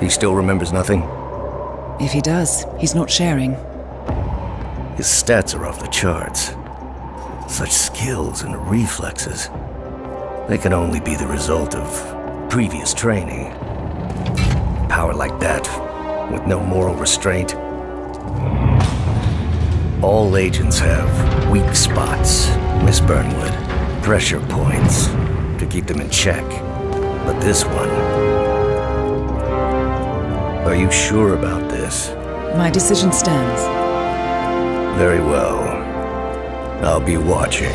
He still remembers nothing? If he does, he's not sharing. His stats are off the charts. Such skills and reflexes. They can only be the result of previous training. Power like that, with no moral restraint. All agents have weak spots, Miss Burnwood. Pressure points to keep them in check. But this one... Are you sure about this? My decision stands. Very well. I'll be watching.